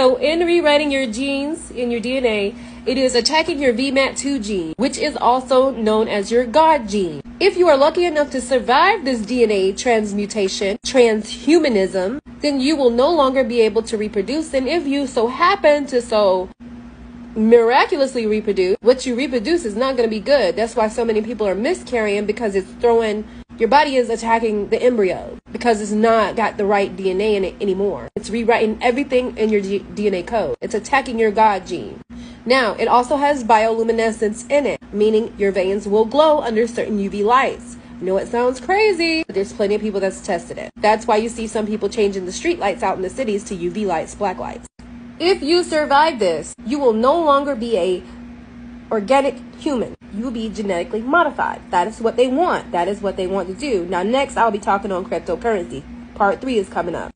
So in rewriting your genes in your DNA, it is attacking your VMAT2 gene, which is also known as your God gene. If you are lucky enough to survive this DNA transmutation, transhumanism, then you will no longer be able to reproduce. And if you so happen to so miraculously reproduce, what you reproduce is not going to be good. That's why so many people are miscarrying because it's throwing your body is attacking the embryo because it's not got the right DNA in it anymore. It's rewriting everything in your G- DNA code. It's attacking your God gene. Now, it also has bioluminescence in it, meaning your veins will glow under certain UV lights. I know it sounds crazy, but there's plenty of people that's tested it. That's why you see some people changing the street lights out in the cities to UV lights, black lights. If you survive this, you will no longer be a organic human. You will be genetically modified. That is what they want. That is what they want to do. Now, next, I'll be talking on cryptocurrency. Part three is coming up.